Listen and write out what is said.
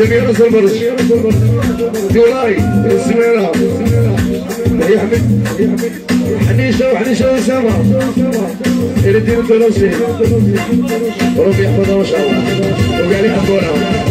سميرة البرج دولاي سميرة. حنيشة وحنيشة وسامة اللي ديروا الدروسي ربي يحفظها ما شاء الله وقال يحبونها Hey!